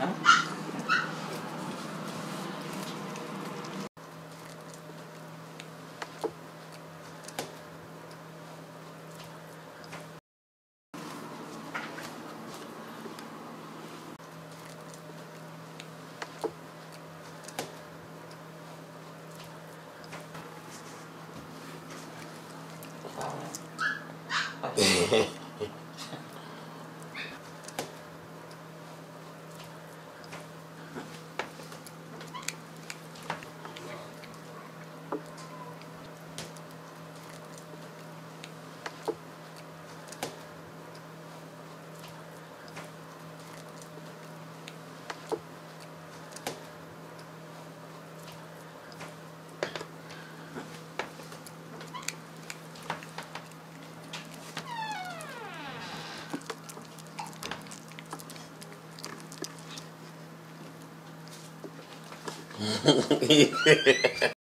어? 아, yeah.